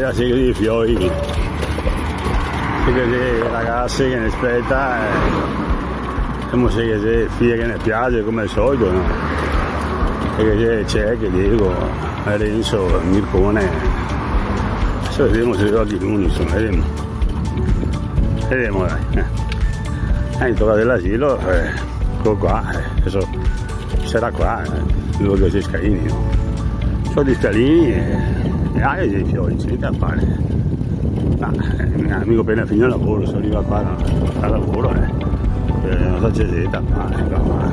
la sega dei fiori perché se ragazzi che ne aspetta eh, come se che se figlia che ne piace come al solito no? perché c'è che dico Renzo Mircone adesso vedremo se di luni insomma vedremo vedremo dai eh, eh tocca dell'asilo eh, ecco qua eh, adesso sarà qua eh, dove c'è scalini no? sono di scalini e anche dei fiori c'è da fare? Ma eh, mio amico appena finito il lavoro se arriva qua da, lavoro eh, eh, non so c'è da fare ecco qua.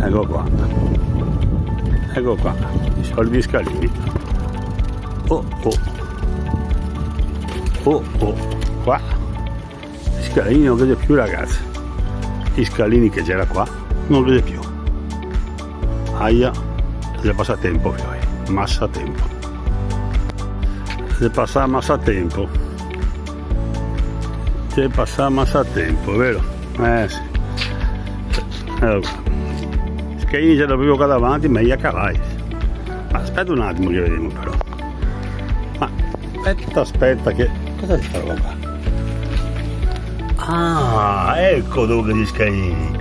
Ecco qua. Ecco qua. I soldi scalini oh oh. Oh oh. Qua. Scalini non vede più ragazzi. Gli scalini che c'era qua non vede più. Aia è passato tempo fioi massa tempo se passa massa tempo se passa massa tempo vero? Eh sì. Allora, scalini c'è proprio qua davanti meglio a cavalli. Aspetta un attimo che vediamo però. Ma aspetta aspetta che cosa è questa roba? Qua ah ecco dove gli scalini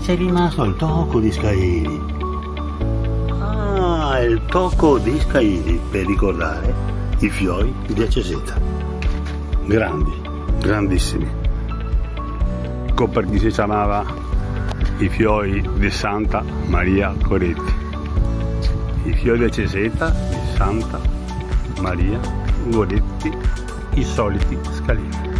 sei rimasto il tocco di scalini ah il tocco di scalini per ricordare i fiori di aceseta grandi grandissimi. Perché si chiamava i fiori di Santa Maria Coretti. I fiori di Ceseta di Santa Maria Goretti i soliti scalini.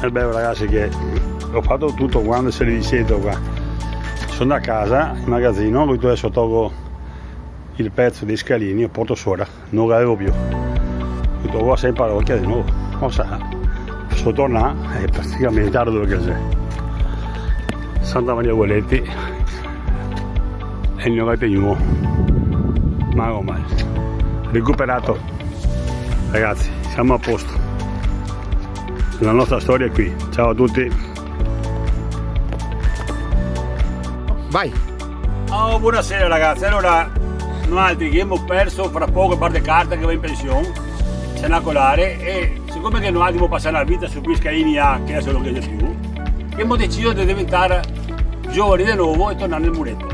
È bello ragazzi che ho fatto tutto quando se li dicevo qua sono a casa in magazzino poi adesso tolgo il pezzo dei scalini e porto sopra non l'avevo più. Poi tolgo sempre parrocchia di nuovo. Non sa posso tornare? È praticamente a dove c'è Santa Maria Goletti e il 91 ma ormai recuperato. Ragazzi siamo a posto. La nostra storia è qui. Ciao a tutti vai. Oh, buonasera ragazzi. Allora noi altri che abbiamo perso fra poco parte carta che va in pensione c'è una colare e siccome che noi abbiamo passato la vita su Piscaini A che adesso non chiede più abbiamo deciso di diventare giovani di nuovo e tornare nel muretto.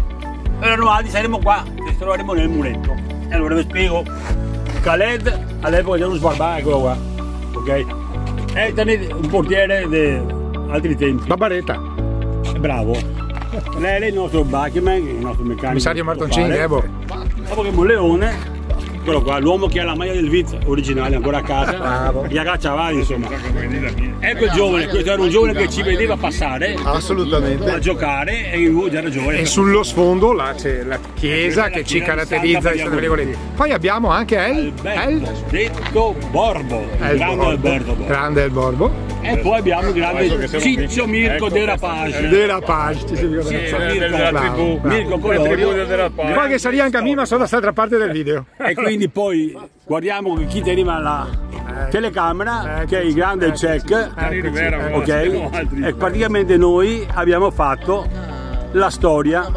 Allora noi saremo qua ci troveremo nel muretto. E allora vi spiego. Khaled all'epoca c'era uno sbarba eccolo qua ok? E un portiere di altri tempi. Barbaretta. Bravo lei è il nostro Bachman il nostro meccanico commissario Martoncini Ebo dopo che leone eccolo qua, l'uomo che ha la maglia del Viz originale ancora a casa, Bravo. gli agacciava insomma. Ecco il giovane, questo era un giovane che ci vedeva passare assolutamente a giocare e lui già ragione. E sullo sfondo là c'è la chiesa che ci caratterizza Poi abbiamo anche El, El, detto Borbo, El grande Borbo. Alberto Borbo. Grande il Borbo. E poi abbiamo il grande Ciccio Mirko ecco, De Rapage. De Rapage, ci si Ciccio Mirko, Mirko Colorio. Poi che salì anche a me, ma sono dall'altra parte del video. E quindi poi guardiamo chi teneva la telecamera, che è il grande check, ok? E praticamente noi abbiamo fatto la storia,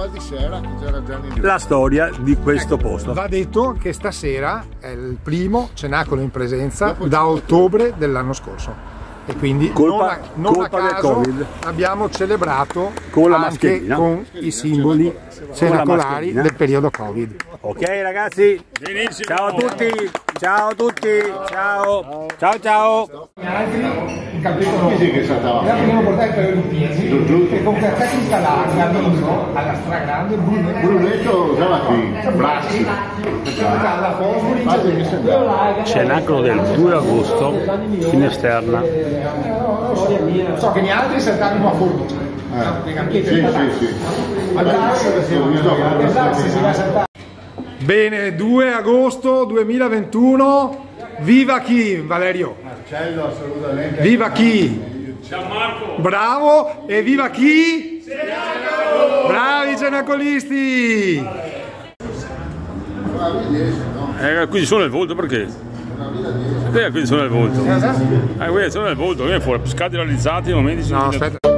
la storia di questo posto. Va detto che stasera è il primo cenacolo in presenza da ottobre dell'anno scorso. E quindi colpa, non, a, non colpa a caso abbiamo celebrato con, la anche con i simboli cenacolari del periodo Covid. Ok ragazzi, Benissimo. ciao a tutti, ciao a tutti, ciao, ciao ciao. Il capitolo che. La prima portata il periodo Piesi e con questa tecnica larga alla stragrande Brunetto. Brunetto usava qui, Blassi. Cenacolo del 2 agosto in esterna. So che gli altri saltavano a forbice. Eh. Sì, sì, sì. Bene, 2 agosto 2021. Viva chi, Valerio? Marcello, assolutamente. Viva chi? Ciao Marco. Bravo e viva chi? Cenacolo. Bravi cenacolisti. Eh, qui sono nel volto perché? Eh, qui sono nel volto. Eh, qui sono nel volto, vieni fuori, scatti realizzati, momenti. No, aspetta.